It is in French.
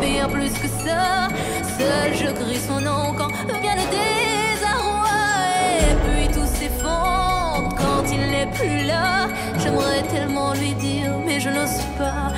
bien plus que ça. Seul je crie son nom quand vient le désarroi. Et puis tout s'effondre quand il n'est plus là. J'aimerais tellement lui dire, mais je n'ose pas.